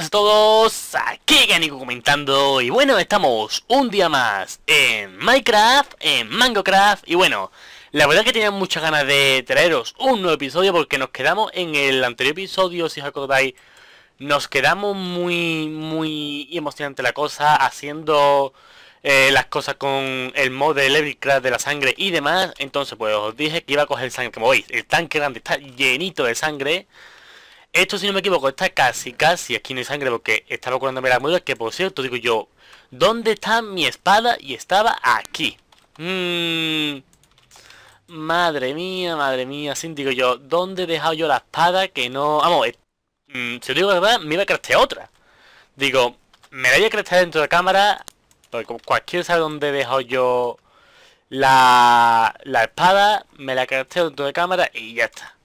buenas a todos, aquí Ganico comentando. Y bueno, estamos un día más en Minecraft, en MangoCraft. Y bueno, la verdad que tenía muchas ganas de traeros un nuevo episodio porque nos quedamos en el anterior episodio, si os acordáis, nos quedamos muy, muy emocionante la cosa, haciendo eh, las cosas con el mod de de la sangre y demás, entonces pues os dije que iba a coger sangre, como veis, el tanque grande está llenito de sangre, esto, si no me equivoco, está casi, casi aquí no hay sangre porque estaba curándome la armadura. Que por cierto, digo yo, ¿dónde está mi espada? Y estaba aquí. Mmm... Madre mía, madre mía, sin digo yo, ¿dónde he dejado yo la espada que no... Vamos, mm, si os digo la verdad, me iba a craftear otra. Digo, me la voy a craftear dentro de cámara, porque cualquiera sabe dónde he dejado yo la, la espada, me la crafteo dentro de cámara y ya está.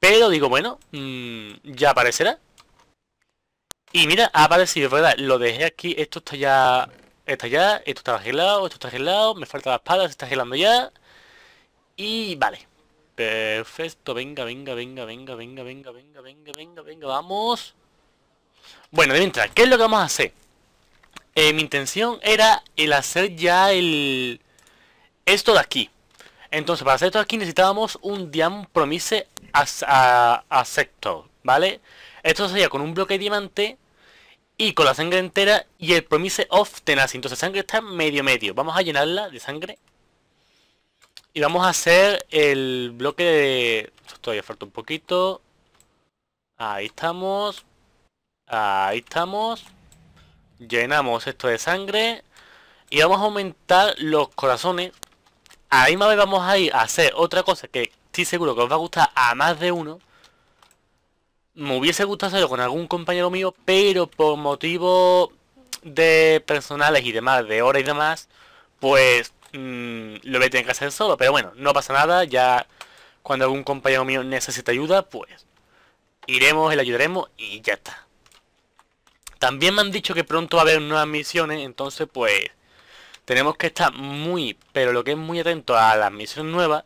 Pero digo, bueno, mmm, ya aparecerá. Y mira, ha aparecido, ¿verdad? Lo dejé aquí, esto está ya... Está ya, esto está arreglado, esto está arreglado, me falta la espada, se está arreglando ya. Y vale. Perfecto, venga, venga, venga, venga, venga, venga, venga, venga, venga, venga, vamos. Bueno, de mientras, ¿qué es lo que vamos a hacer? Eh, mi intención era el hacer ya el... Esto de aquí. Entonces, para hacer esto aquí necesitábamos un Diamond Promise a, sector, ¿vale? Esto sería con un bloque de diamante y con la sangre entera y el Promise of Tenacity. Entonces sangre está medio medio. Vamos a llenarla de sangre. Y vamos a hacer el bloque de... todavía falta un poquito. Ahí estamos. Ahí estamos. Llenamos esto de sangre. Y vamos a aumentar los corazones. Ahí más vamos a ir a hacer otra cosa que estoy seguro que os va a gustar a más de uno. Me hubiese gustado hacerlo con algún compañero mío, pero por motivos de personales y demás, de horas y demás, pues mm, lo voy a tener que hacer solo. Pero bueno, no pasa nada, ya cuando algún compañero mío necesite ayuda, pues iremos, le ayudaremos y ya está. También me han dicho que pronto va a haber nuevas misiones, entonces pues tenemos que estar muy, pero lo que es muy atento a las misiones nuevas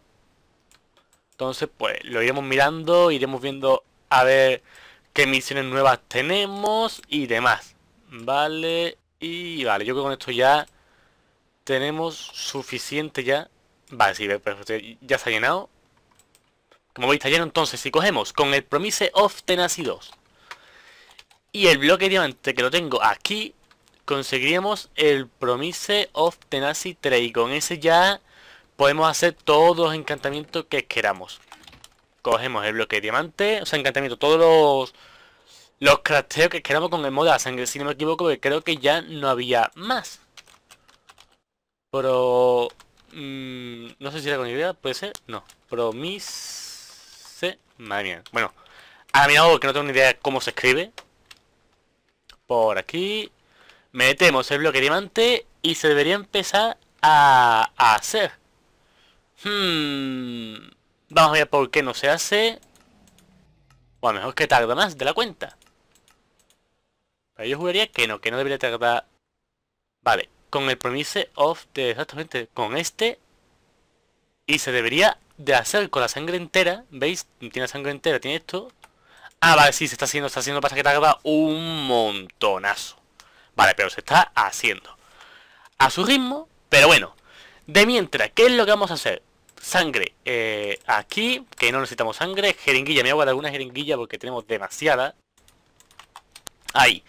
entonces, pues lo iremos mirando, iremos viendo a ver qué misiones nuevas tenemos y demás. Vale, y vale, yo creo que con esto ya tenemos suficiente ya. Vale, sí, perfecto, ya se ha llenado. Como veis, está lleno. Entonces, si cogemos con el Promise of Tenacity 2 y el bloque de diamante que lo tengo aquí, conseguiríamos el Promise of Tenacity 3 y con ese ya podemos hacer todos los encantamientos que queramos. Cogemos el bloque de diamante, o sea, encantamiento, todos los los crafteos que queramos con el modo la sangre, si no me equivoco, porque creo que ya no había más. Pero... Mmm, no sé si era con idea, puede ser, no. Promise... Madre. Bueno, a mí algo que no tengo ni idea de cómo se escribe. Por aquí. Metemos el bloque diamante y se debería empezar a, a hacer. Hmm. Vamos a ver por qué no se hace. O a lo mejor que tarda más de la cuenta. Pero yo jugaría que no, que no debería tardar. Vale, con el promise of de exactamente con este. Y se debería de hacer con la sangre entera. ¿Veis? Tiene sangre entera, tiene esto. Ah, vale, sí, se está haciendo, está haciendo, pasa que tarda un montonazo. Vale, pero se está haciendo. A su ritmo, pero bueno. De mientras, ¿qué es lo que vamos a hacer? sangre eh, aquí, que no necesitamos sangre, jeringuilla, me hago de alguna jeringuilla porque tenemos demasiada. Ahí.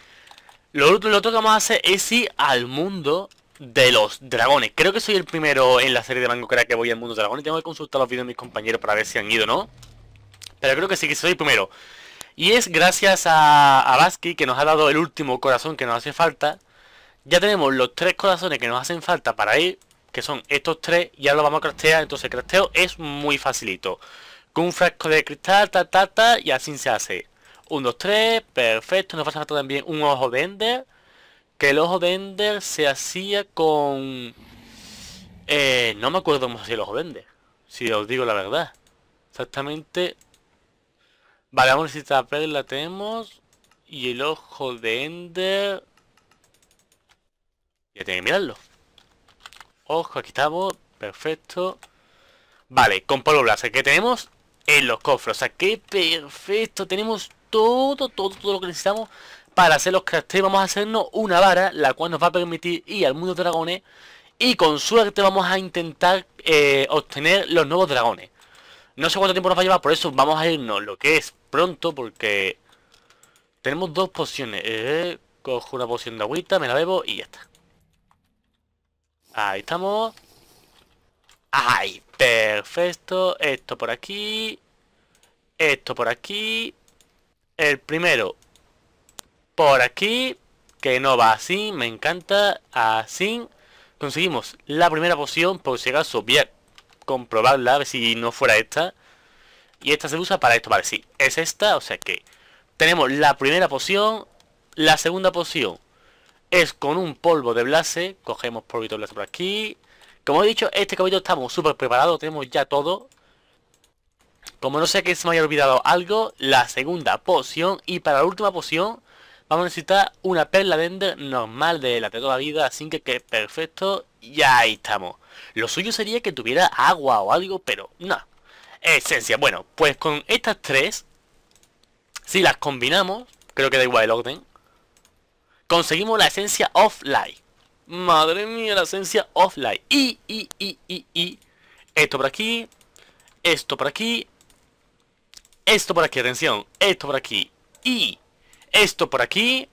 Lo, lo otro que vamos a hacer es ir al mundo de los dragones. Creo que soy el primero en la serie de Mango que voy al mundo de dragones. Tengo que consultar los vídeos de mis compañeros para ver si han ido o no. Pero creo que sí que soy el primero. Y es gracias a, a que nos ha dado el último corazón que nos hace falta. Ya tenemos los tres corazones que nos hacen falta para ir que son estos tres, ya lo vamos a craftear, entonces el crafteo es muy facilito. Con un frasco de cristal, ta, ta, ta, y así se hace. 1, 2, 3, perfecto, nos falta también un ojo de Ender, que el ojo de Ender se hacía con... Eh, no me acuerdo cómo se hacía el ojo de Ender, si os digo la verdad. Exactamente... Vale, vamos a necesitar la tenemos. Y el ojo de Ender... Ya tiene que mirarlo. Ojo, aquí estamos. Perfecto. Vale, con polvo láser que tenemos en los cofres. O sea, que perfecto. Tenemos todo, todo, todo lo que necesitamos para hacer los crafteos. Vamos a hacernos una vara, la cual nos va a permitir ir al mundo de dragones. Y con suerte vamos a intentar eh, obtener los nuevos dragones. No sé cuánto tiempo nos va a llevar, por eso vamos a irnos lo que es pronto, porque tenemos dos pociones. Eh, cojo una poción de agüita, me la bebo y ya está. Ahí estamos. ¡Ay! Perfecto. Esto por aquí. Esto por aquí. El primero. Por aquí. Que no va así. Me encanta. Así. Conseguimos la primera poción. Por si acaso voy a comprobarla. A ver si no fuera esta. Y esta se usa para esto. Vale, sí. Es esta. O sea que tenemos la primera poción. La segunda poción es con un polvo de blase. Cogemos polvito de blase por aquí. Como he dicho, este cabello estamos súper preparados. Tenemos ya todo. Como no sé que se me haya olvidado algo, la segunda poción. Y para la última poción vamos a necesitar una perla de Ender normal de la de toda la vida. Así que, que perfecto. Y ahí estamos. Lo suyo sería que tuviera agua o algo, pero no. Esencia. Bueno, pues con estas tres, si las combinamos, creo que da igual el orden, conseguimos la esencia offline. Madre mía, la esencia offline. Y, y, y, y, y. Esto por aquí. Esto por aquí. Esto por aquí, atención. Esto por aquí. Y esto por aquí.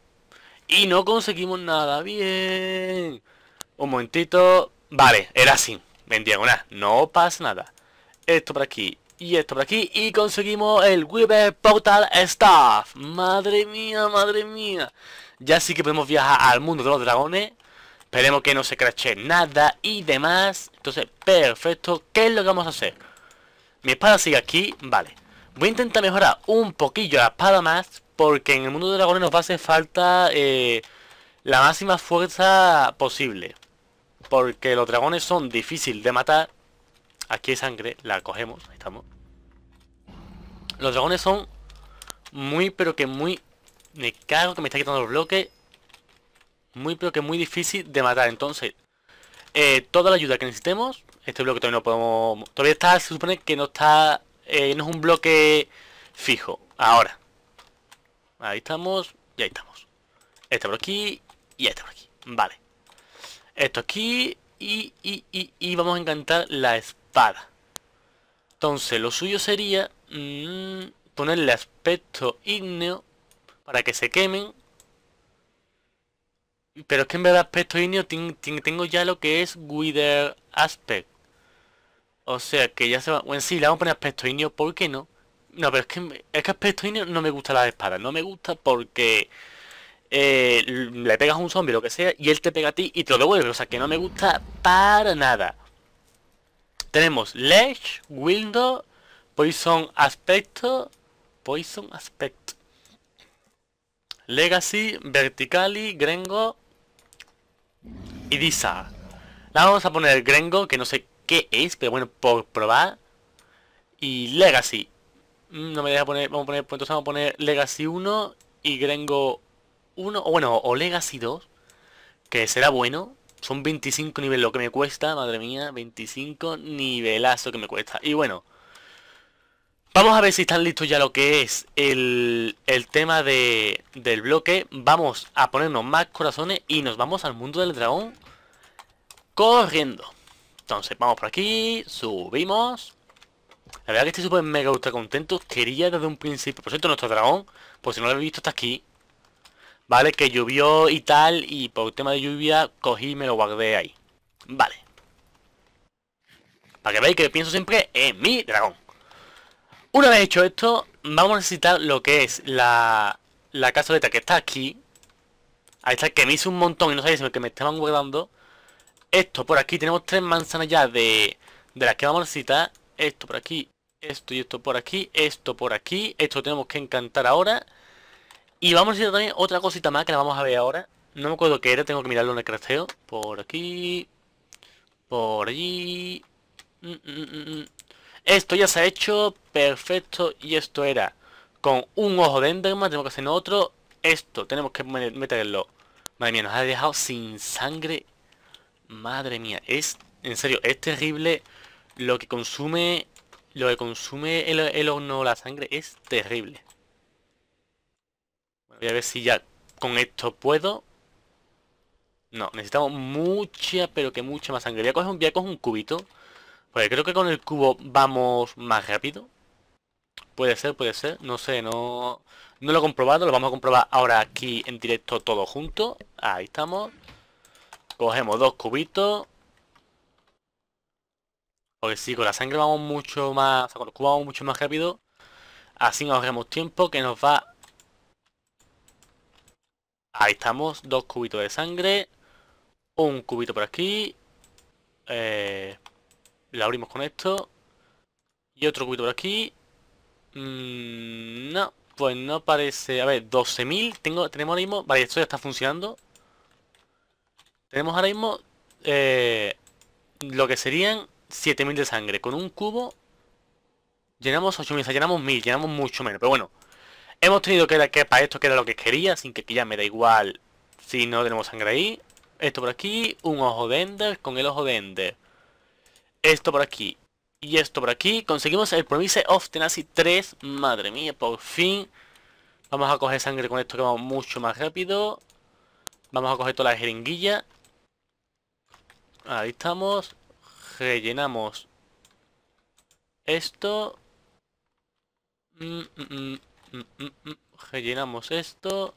Y no conseguimos nada. Bien. Un momentito. Vale, era así. En diagonal. No pasa nada. Esto por aquí. Y esto por aquí. Y conseguimos el Weaver Portal Staff. Madre mía, madre mía. Ya sí que podemos viajar al mundo de los dragones. Esperemos que no se crache nada y demás. Entonces, perfecto. ¿Qué es lo que vamos a hacer? Mi espada sigue aquí. Vale. Voy a intentar mejorar un poquillo la espada más. Porque en el mundo de dragones nos va a hacer falta eh, la máxima fuerza posible. Porque los dragones son difíciles de matar. Aquí hay sangre. La cogemos. Ahí estamos. Los dragones son muy, pero que muy me cago que me está quitando los bloques. Muy pero que muy difícil de matar. Entonces, eh, toda la ayuda que necesitemos. Este bloque todavía no podemos... Todavía está, se supone que no está... Eh, no es un bloque fijo. Ahora. Ahí estamos. Y ahí estamos. Este por aquí. Y este por aquí. Vale. Esto aquí. Y, y, y, y vamos a encantar la espada. Entonces, lo suyo sería... Mmm, ponerle aspecto ígneo para que se quemen. Pero es que en vez de aspecto igneo tengo ya lo que es Wither Aspect. O sea que ya se va... Bueno, sí, le vamos a poner aspecto igneo, ¿por qué no? No, pero es que, es que aspecto igneo no me gusta la espada. No me gusta porque... Eh, le pegas a un zombie, lo que sea, y él te pega a ti y te lo devuelve. O sea que no me gusta para nada. Tenemos Ledge, Window, Poison Aspecto, Poison Aspect. Legacy, Verticali, Grengo y Disa. La vamos a poner Grengo, que no sé qué es, pero bueno, por probar. Y Legacy. Mm, no me deja poner, vamos a poner, pues vamos a poner Legacy 1 y Grengo 1, o bueno, o Legacy 2, que será bueno. Son 25 niveles lo que me cuesta, madre mía, 25 nivelazo que me cuesta. Y bueno, Vamos a ver si están listos ya lo que es el, tema de, del bloque. Vamos a ponernos más corazones y nos vamos al mundo del dragón corriendo. Entonces, vamos por aquí, subimos. La verdad que estoy súper mega ultra contento. Quería desde un principio, por cierto, nuestro dragón, por si no lo habéis visto, está aquí. Vale, que llovió y tal, y por el tema de lluvia cogí y me lo guardé ahí. Vale. Para que veáis que pienso siempre en mi dragón. Una vez hecho esto, vamos a necesitar lo que es la, la cazoleta que está aquí. Ahí está, que me hizo un montón y no sabía si que me estaban guardando. Esto por aquí, tenemos tres manzanas ya de, de las que vamos a necesitar. Esto por aquí, esto y esto por aquí, esto por aquí. Esto tenemos que encantar ahora. Y vamos a necesitar también otra cosita más que la vamos a ver ahora. No me acuerdo qué era, tengo que mirarlo en el crasteo. Por aquí. Por allí. Mm, mm, mm, esto ya se ha hecho perfecto y esto era con un ojo de Enderman, tenemos que hacer otro. Esto tenemos que meterlo. Madre mía, nos ha dejado sin sangre. Madre mía, es en serio, es terrible lo que consume lo que consume el, el horno la sangre es terrible. Voy a ver si ya con esto puedo. No, necesitamos mucha, pero que mucha más sangre. Voy a un, voy a coger un cubito. Pues creo que con el cubo vamos más rápido. Puede ser, puede ser. No sé, no, no lo he comprobado. Lo vamos a comprobar ahora aquí en directo todo junto. Ahí estamos. Cogemos dos cubitos. Porque sí, con la sangre vamos mucho más... O sea, con el cubo vamos mucho más rápido. Así nos ahorramos tiempo que nos va... Ahí estamos. Dos cubitos de sangre. Un cubito por aquí. Eh, lo abrimos con esto. Y otro cubito por aquí. Mm, no, pues no parece... A ver, 12.000. Tengo, tenemos ahora mismo... Vale, esto ya está funcionando. Tenemos ahora mismo... Eh, lo que serían 7.000 de sangre. Con un cubo... Llenamos 8.000. O llenamos 1.000. Llenamos mucho menos. Pero bueno. Hemos tenido que, que para esto que era lo que quería. Sin que, que ya me da igual si no tenemos sangre ahí. Esto por aquí. Un ojo de Ender con el ojo de Ender. Esto por aquí y esto por aquí. Conseguimos el Promise of Tenacity 3. Madre mía, por fin. Vamos a coger sangre con esto que vamos mucho más rápido. Vamos a coger toda la jeringuilla. Ahí estamos. Rellenamos esto. Mm, mm, mm, rellenamos esto.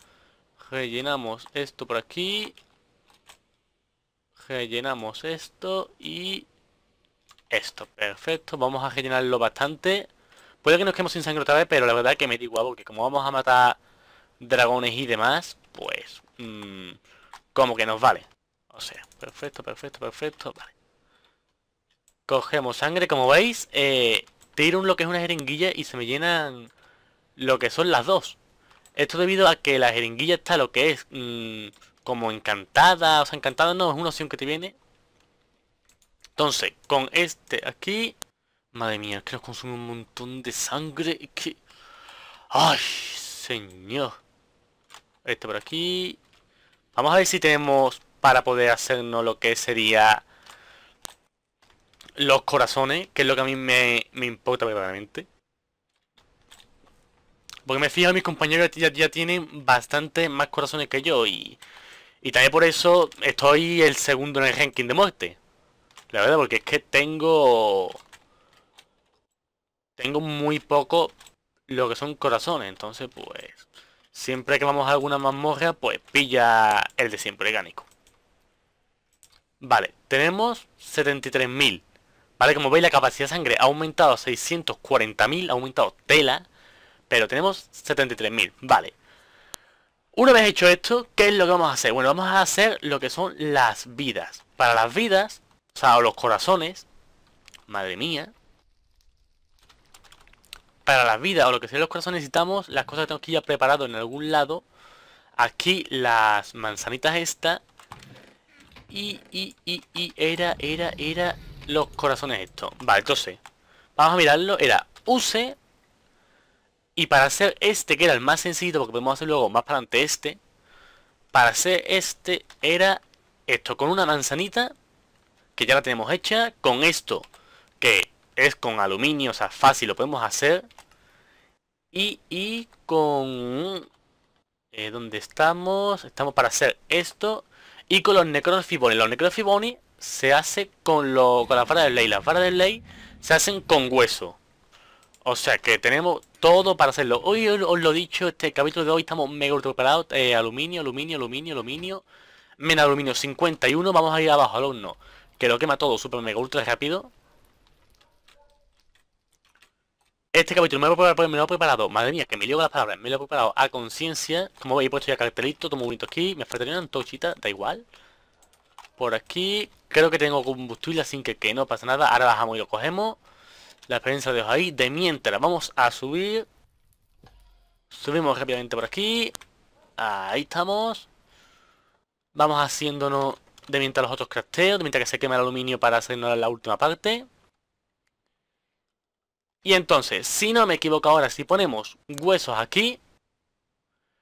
Rellenamos esto por aquí. Rellenamos esto y esto, perfecto. Vamos a rellenarlo bastante. Puede que nos quedemos sin sangre otra vez, pero la verdad es que me da igual, porque como vamos a matar dragones y demás, pues... Mmm, como que nos vale. O sea, perfecto, perfecto, perfecto. Vale. Cogemos sangre, como veis, eh, tiro lo que es una jeringuilla y se me llenan lo que son las dos. Esto debido a que la jeringuilla está lo que es mmm, como encantada. O sea, encantada no, es una opción que te viene entonces, con este aquí... Madre mía, que nos consume un montón de sangre. Que... ¡Ay, señor! Este por aquí. Vamos a ver si tenemos para poder hacernos lo que sería los corazones, que es lo que a mí me, me importa verdaderamente. Porque me fijo, mis compañeros ya, ya tienen bastante más corazones que yo y, y también por eso estoy el segundo en el ranking de muerte. La verdad, porque es que tengo... Tengo muy poco lo que son corazones. Entonces, pues... Siempre que vamos a alguna mazmorra, pues pilla el de siempre, gánico. Vale, tenemos 73.000. Vale, como veis la capacidad de sangre ha aumentado a 640.000, ha aumentado tela. Pero tenemos 73.000, vale. Una vez hecho esto, ¿qué es lo que vamos a hacer? Bueno, vamos a hacer lo que son las vidas. Para las vidas o sea, los corazones. Madre mía. Para la vida o lo que sea los corazones necesitamos las cosas que tengo que ya preparado en algún lado. Aquí las manzanitas estas. Y, y, y, y era, era, era los corazones estos. Vale, entonces. Vamos a mirarlo. Era use. Y para hacer este, que era el más sencillo, porque podemos hacer luego más para adelante este. Para hacer este era esto, con una manzanita que ya la tenemos hecha. Con esto, que es con aluminio, o sea, fácil, lo podemos hacer. Y, y con... Eh, ¿Dónde estamos? Estamos para hacer esto. Y con los necrofiboni. Los necrofiboni se hace con, lo, con la vara de ley. Las varas de ley se hacen con hueso. O sea que tenemos todo para hacerlo. Hoy os lo he dicho, este capítulo de hoy estamos mega preparados. Eh, aluminio, aluminio, aluminio, aluminio. Menos aluminio 51. Vamos a ir abajo al horno que lo quema todo super mega ultra rápido. Este capítulo me lo, he preparado, madre mía, que me lío las palabras, me lo he preparado a conciencia. Como veis, he puesto ya cartelito, todo muy bonito aquí. Me faltaría una antochita, da igual. Por aquí, creo que tengo combustible, así que, que no pasa nada. Ahora bajamos y lo cogemos. La experiencia de ahí. De mientras, vamos a subir. Subimos rápidamente por aquí. Ahí estamos. Vamos haciéndonos de mientras los otros crafteos, de mientras que se quema el aluminio para hacernos la última parte. Y entonces, si no me equivoco ahora, si ponemos huesos aquí,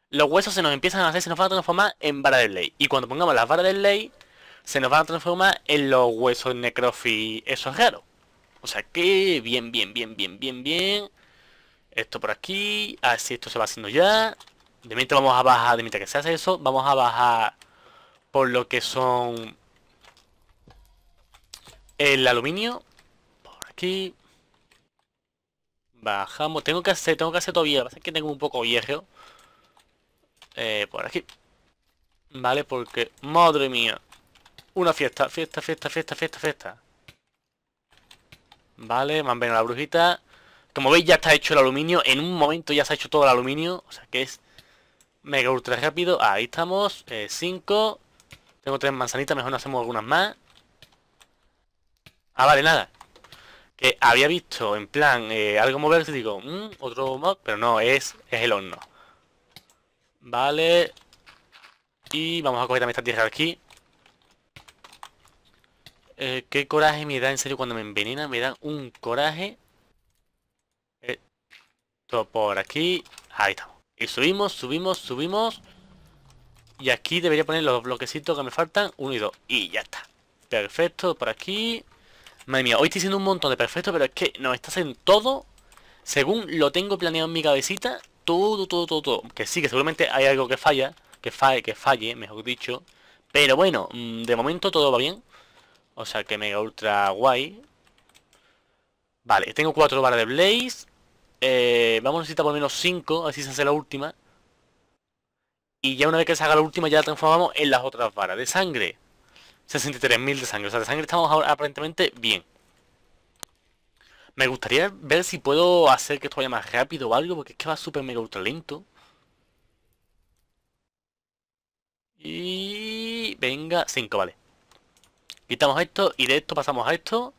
los huesos se nos empiezan a hacer, se nos van a transformar en vara de ley. Y cuando pongamos las varas de ley, se nos van a transformar en los huesos necrofi esos raros. O sea que bien, bien, bien, bien, bien, bien. Esto por aquí. Así esto se va haciendo ya. De mientras vamos a bajar, de mientras que se hace eso, vamos a bajar por lo que son el aluminio. Por aquí. Bajamos. Tengo que hacer, tengo que hacer todavía. Pasa que tengo un poco viejo. Eh, por aquí. Vale, porque... Madre mía. Una fiesta, fiesta, fiesta, fiesta, fiesta, fiesta. Vale, más la brujita. Como veis ya está hecho el aluminio. En un momento ya se ha hecho todo el aluminio. O sea que es mega ultra rápido. Ahí estamos. 5. Eh, Tengo tres manzanitas. Mejor no hacemos algunas más. Ah, vale, nada. Que había visto en plan eh, algo moverse y digo, mm, otro mod, pero no, es, es el horno. Vale. Y vamos a coger también esta tierra aquí. Eh, qué coraje me da en serio cuando me envenena. Me da un coraje. Esto por aquí. Ahí estamos. Y subimos, subimos, subimos. Y aquí debería poner los bloquecitos que me faltan. Uno y dos. Y ya está. Perfecto, por aquí. Madre mía, hoy estoy haciendo un montón de perfecto, pero es que no, estás en todo según lo tengo planeado en mi cabecita. Todo, todo, todo, todo. Que sí, que seguramente hay algo que falla. Que falle, que falle, mejor dicho. Pero bueno, mm, de momento todo va bien. O sea que mega ultra guay. Vale, tengo cuatro barras de Blaze. Eh, vamos a necesitar por lo menos 5, así se hace la última. Y ya una vez que se haga la última ya la transformamos en las otras varas de sangre. 63.000 de sangre. O sea, de sangre estamos ahora aparentemente bien. Me gustaría ver si puedo hacer que esto vaya más rápido o algo, porque es que va súper mega ultra lento. Y... Venga, 5, vale. Quitamos esto y de esto pasamos a esto.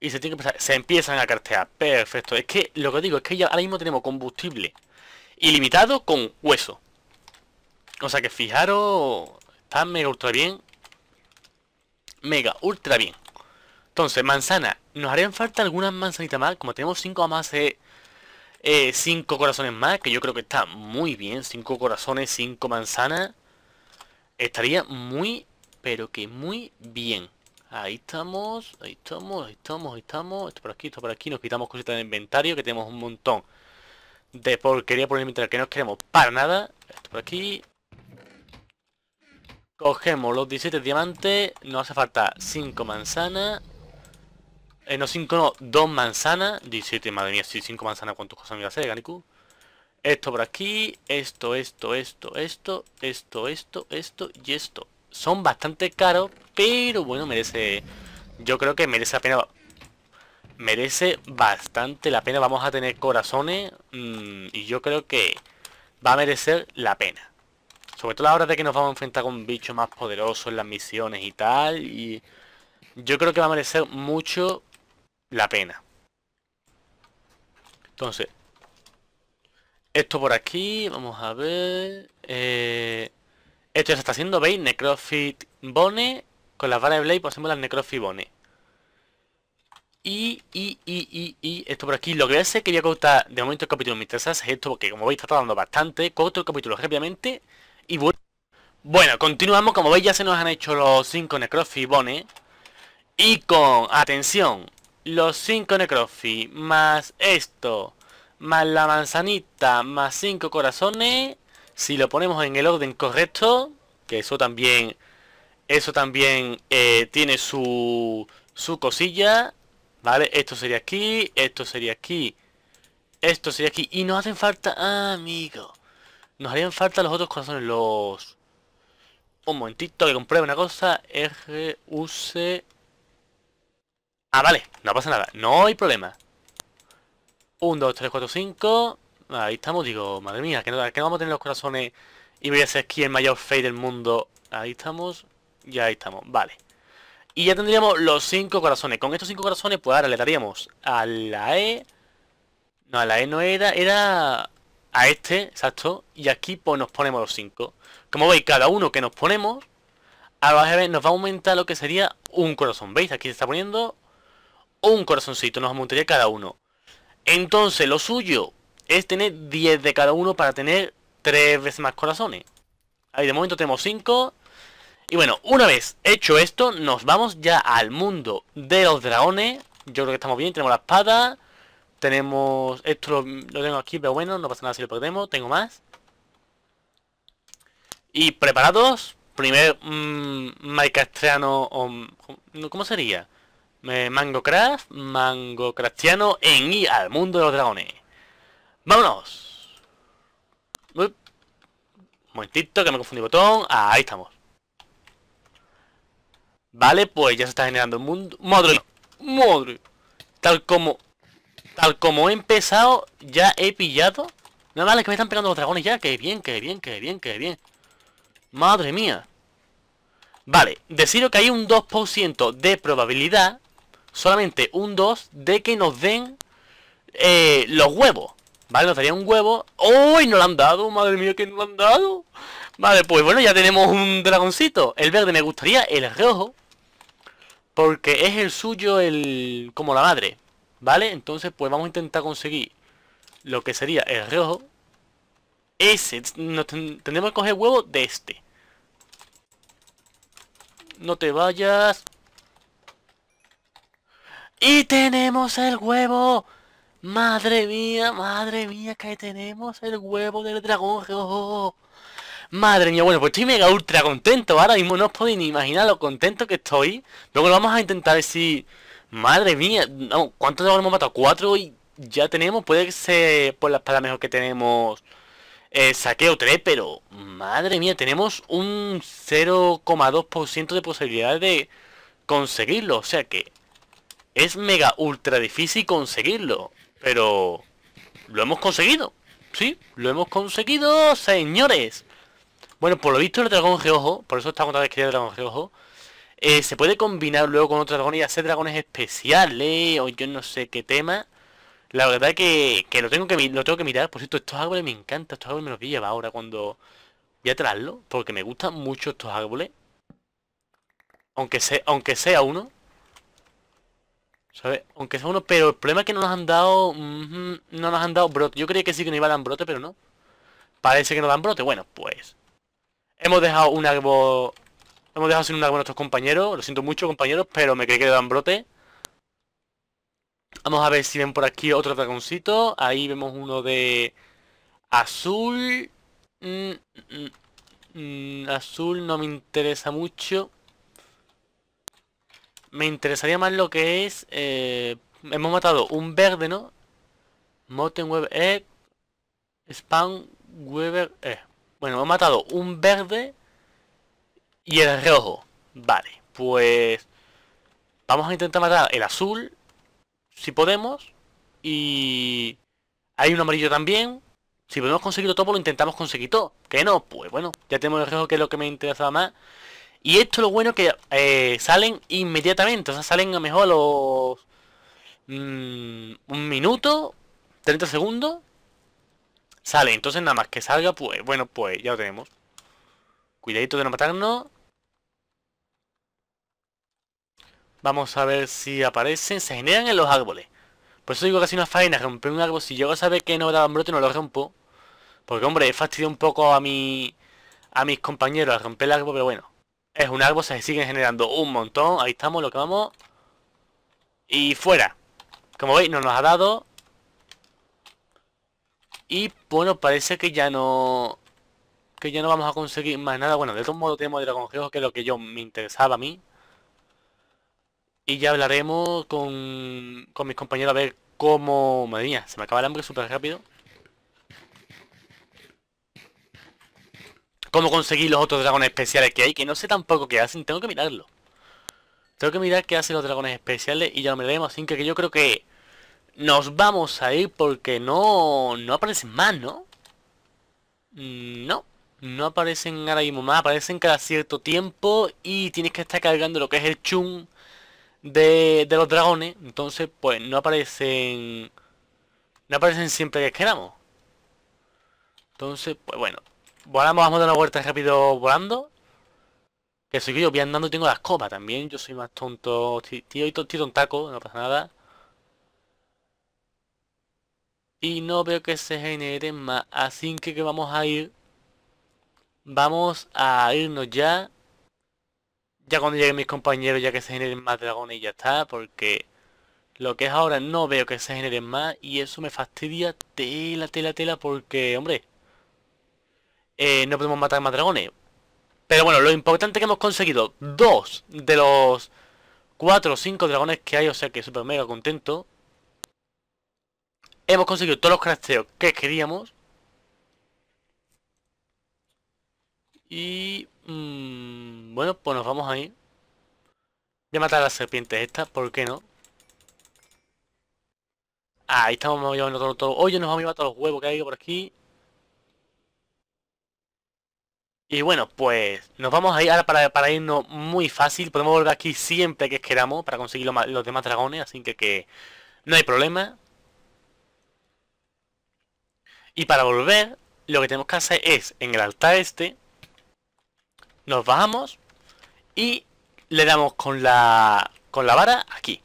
Y se tiene que empezar, se empiezan a cartear. Perfecto. Es que lo que digo es que ya ahora mismo tenemos combustible ilimitado con hueso. O sea que fijaros, está mega ultra bien. Mega ultra bien. Entonces, manzana. Nos harían falta algunas manzanitas más. Como tenemos 5 más, eh, 5 corazones más. Que yo creo que está muy bien. 5 corazones, 5 manzanas. Estaría muy, pero que muy bien. Ahí estamos, ahí estamos, ahí estamos, ahí estamos. Esto por aquí, esto por aquí. Nos quitamos cositas de inventario, que tenemos un montón de porquería por el inventario que no queremos para nada. Esto por aquí. Cogemos los 17 diamantes. Nos hace falta 5 manzanas. Eh, no 5, no, 2 manzanas. 17, madre mía, si 5 manzanas, ¿cuántas cosas me iba a hacer, Ganiku? Esto por aquí, esto, esto, esto, esto, esto, esto, esto y esto son bastante caros, pero bueno, merece... Yo creo que merece la pena... Merece bastante la pena. Vamos a tener corazones mm, y yo creo que va a merecer la pena. Sobre todo a la hora de que nos vamos a enfrentar con bichos más poderosos en las misiones y tal. Y yo creo que va a merecer mucho la pena. Entonces, esto por aquí, vamos a ver... Eh, esto ya se está haciendo, ¿veis? Necrofit Bone. Con las varas de Blade pues las Necrofit Bone. Y, y, y, y, y, esto por aquí. Lo que voy a hacer que voy a cortar de momento el capítulo mientras es esto, porque como veis está tardando bastante. Corto el capítulo rápidamente. Y bueno. Bueno, continuamos. Como veis ya se nos han hecho los 5 Necrofit Bone. Y con, atención, los 5 Necrofit más esto, más la manzanita, más 5 corazones si lo ponemos en el orden correcto, que eso también, eso también eh, tiene su, su cosilla, ¿vale? Esto sería aquí, esto sería aquí, esto sería aquí. Y nos hacen falta, ah, amigo, nos harían falta los otros corazones, los... Un momentito que compruebe una cosa, R, U, C... Ah, vale, no pasa nada, no hay problema. 1, 2, 3, 4, 5... Ahí estamos, digo, madre mía, que no, vamos a tener los corazones y voy a ser aquí el mayor fade del mundo. Ahí estamos, ya ahí estamos, vale. Y ya tendríamos los cinco corazones. Con estos cinco corazones, pues ahora le daríamos a la E. No, a la E no era, era a este, exacto. Y aquí pues nos ponemos los cinco. Como veis, cada uno que nos ponemos, a ver, nos va a aumentar lo que sería un corazón. ¿Veis? Aquí se está poniendo un corazoncito, nos aumentaría cada uno. Entonces, lo suyo es tener 10 de cada uno para tener 3 veces más corazones. Ahí de momento tenemos 5. Y bueno, una vez hecho esto, nos vamos ya al mundo de los dragones. Yo creo que estamos bien, tenemos la espada. Tenemos... Esto lo, tengo aquí, pero bueno, no pasa nada si lo perdemos. Tengo más. Y preparados, primer mmm, o... ¿Cómo sería? Mango Craft, Mango Craftiano en ir al mundo de los dragones. ¡Vámonos! Un momentito que me confundí botón. Ah, ahí estamos. Vale, pues ya se está generando el mundo. ¡Madre! ¡Madre! Tal como... Tal como he empezado, ya he pillado. No vale que me están pegando los dragones ya. Que bien, que bien, que bien, que bien. Madre mía. Vale, decido que hay un 2% de probabilidad, solamente un 2, de que nos den eh, los huevos. Vale, nos daría un huevo. ¡Uy! no lo han dado! Madre mía, que no lo han dado. Vale, pues bueno, ya tenemos un dragoncito. El verde me gustaría, el rojo. Porque es el suyo, el como la madre. ¿Vale? Entonces, pues vamos a intentar conseguir lo que sería el rojo. Ese, nos tendremos que coger huevo de este. No te vayas. Y tenemos el huevo. Madre mía, madre mía, que tenemos el huevo del dragón rojo. Madre mía, bueno, pues estoy mega ultra contento. Ahora mismo no os podéis ni imaginar lo contento que estoy. Luego lo vamos a intentar decir... Madre mía, no, ¿cuántos dragones hemos matado? Cuatro y ya tenemos. Puede que sea por la espada mejor que tenemos eh, saqueo 3, pero madre mía, tenemos un 0,2% de posibilidad de conseguirlo. O sea que es mega ultra difícil conseguirlo. Pero lo hemos conseguido. Sí, lo hemos conseguido, señores. Bueno, por lo visto el dragón geojo, por eso está contando que el dragón geojo, eh, se puede combinar luego con otro dragón y hacer dragones especiales o yo no sé qué tema. La verdad que, que lo tengo que lo tengo que mirar. Por cierto, estos árboles me encantan. Estos árboles me los voy a llevar ahora cuando voy a traerlo. Porque me gustan mucho estos árboles. Aunque sea, aunque sea uno. Aunque sea uno, pero el problema es que no nos han dado... no nos han dado brote. Yo creía que sí que nos iba a dar brote, pero no. Parece que no dan brote. Bueno, pues... Hemos dejado un árbol... Hemos dejado sin un árbol a nuestros compañeros. Lo siento mucho, compañeros, pero me creí que dan brote. Vamos a ver si ven por aquí otro dragoncito. Ahí vemos uno de azul. Mm, mm, mm, azul no me interesa mucho. Me interesaría más lo que es... Eh, hemos matado un verde, ¿no? Moten Web Egg. Spam Weber eh. Bueno, hemos matado un verde y el rojo. Vale, pues... Vamos a intentar matar el azul si podemos. Y hay un amarillo también. Si podemos conseguirlo todo, pues lo intentamos conseguir todo. Que no, pues bueno, ya tenemos el riesgo que es lo que me interesaba más. Y esto lo bueno que eh, salen inmediatamente. O sea, salen a mejor los... Mm, un minuto, 30 segundos. Sale, entonces nada más que salga, pues bueno, pues ya lo tenemos. Cuidadito de no matarnos. Vamos a ver si aparecen. Se generan en los árboles. Por eso digo que una faena romper un árbol. Si yo a saber que no daban brote, no lo rompo. Porque, hombre, he fastidiado un poco a mi a mis compañeros a romper el árbol, pero bueno. Es un árbol, se siguen generando un montón. Ahí estamos, lo que vamos. Y fuera. Como veis, no nos ha dado. Y bueno, parece que ya no... Que ya no vamos a conseguir más nada. Bueno, de todos modos tenemos Dragon Geo, que es lo que yo me interesaba a mí. Y ya hablaremos con, con mis compañeros a ver cómo... Madre mía, se me acaba el hambre súper rápido. Cómo conseguir los otros dragones especiales que hay, que no sé tampoco qué hacen, tengo que mirarlo. Tengo que mirar qué hacen los dragones especiales y ya lo miraremos, así que yo creo que nos vamos a ir porque no, no aparecen más, ¿no? No, no aparecen ahora mismo más, aparecen cada cierto tiempo y tienes que estar cargando lo que es el chun de, los dragones, entonces pues no aparecen no aparecen siempre que queramos. Entonces, pues bueno, volamos, vamos a dar una vuelta rápido volando. Que soy yo voy andando tengo la escoba también, yo soy más tonto, tío y tontaco, no pasa nada. Y no veo que se generen más, así que, que vamos a ir Vamos a irnos ya ya cuando lleguen mis compañeros ya que se generen más dragones y ya está, porque lo que es ahora no veo que se generen más y eso me fastidia tela, tela, tela, porque, hombre, eh, no podemos matar más dragones. Pero bueno, lo importante que hemos conseguido dos de los cuatro o cinco dragones que hay, o sea que súper mega contento. Hemos conseguido todos los crafteos que queríamos. Y... Mmm, bueno, pues nos vamos ahí. Voy a matar a las serpientes estas, ¿por qué no? Ahí estamos llevando todo, todo. Oye, nos vamos a llevar todos los huevos que hay por aquí. Y bueno, pues nos vamos a ir ahora para, irnos muy fácil. Podemos volver aquí siempre que queramos para conseguir los, demás dragones, así que, que no hay problema. Y para volver, lo que tenemos que hacer es, en el altar este, nos bajamos y le damos con la, con la vara aquí.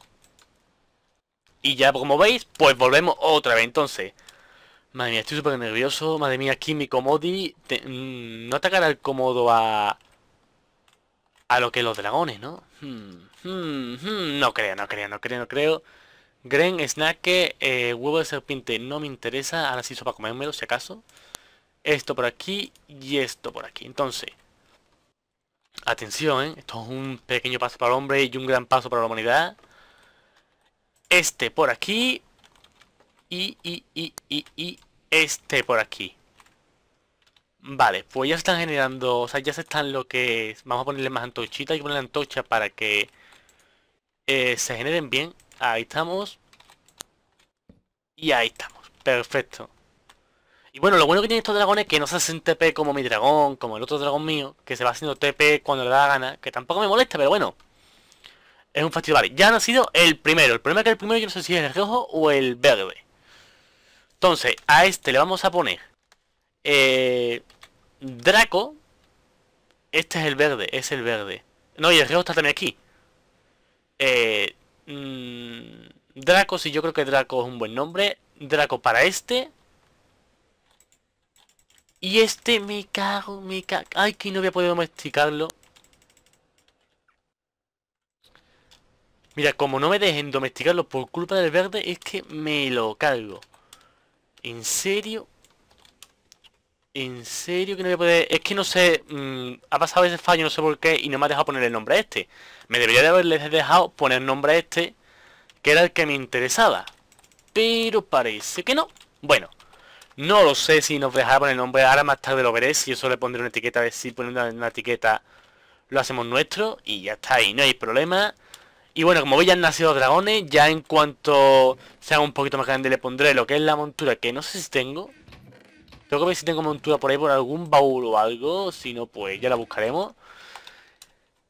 Y ya como veis, pues volvemos otra vez. Entonces, madre mía, estoy súper nervioso. Madre mía, aquí mi comodi... Mm, no atacará el cómodo a... A lo que los dragones, ¿no? Hmm, hmm, hmm, no creo, no creo, no creo, no creo. Gren, snack, eh, huevo de serpiente no me interesa. Ahora sí, para comérmelo, si acaso. Esto por aquí y esto por aquí. Entonces, atención, ¿eh? Esto es un pequeño paso para el hombre y un gran paso para la humanidad. Este por aquí. Y, y, y, y, y este por aquí. Vale, pues ya se están generando, o sea, ya se están lo que es. Vamos a ponerle más antorchita, que ponerle antorcha para que eh, se generen bien. Ahí estamos. Y ahí estamos. Perfecto. Y bueno, lo bueno que tiene estos dragones es que no se hacen TP como mi dragón, como el otro dragón mío, que se va haciendo TP cuando le da la gana, que tampoco me molesta, pero bueno. Es un fastidio. Ya ha sido el primero. El problema es que el primero yo no sé si es el rojo o el verde. Entonces, a este le vamos a poner... Eh, Draco. Este es el verde, es el verde. No, y el rojo está también aquí. Eh, Mm, Draco, sí, yo creo que Draco es un buen nombre. Draco para este. Y este me cago, me cago. Ay, que no voy a poder domesticarlo. Mira, como no me dejen domesticarlo por culpa del verde, es que me lo cargo. ¿En serio? ¿En serio que no voy a poder...? Es que no sé... Mm, ha pasado ese fallo, no sé por qué, y no me ha dejado poner el nombre a este. Me debería de haberles dejado poner nombre a este, que era el que me interesaba. Pero parece que no. Bueno, no lo sé si nos dejará poner el nombre. Ahora más tarde lo veré. Si yo solo le pondré una etiqueta, a ver si poniendo una etiqueta lo hacemos nuestro. Y ya está ahí, no hay problema. Y bueno, como veis ya han nacido dragones. Ya en cuanto sea un poquito más grande le pondré lo que es la montura, que no sé si tengo. Tengo que ver si tengo montura por ahí por algún baúl o algo. Si no, pues ya la buscaremos.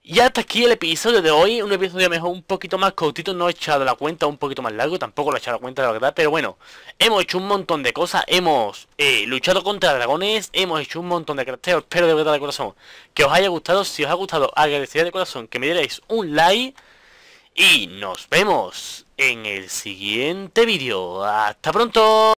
Y hasta aquí el episodio de hoy, un episodio mejor un poquito más cortito, no he echado la cuenta, un poquito más largo, tampoco lo he echado la cuenta la verdad, pero bueno, hemos hecho un montón de cosas, hemos eh, luchado contra dragones, hemos hecho un montón de crafteos, espero de verdad de corazón que os haya gustado, si os ha gustado agradecería de corazón que me dierais un like y nos vemos en el siguiente vídeo, hasta pronto.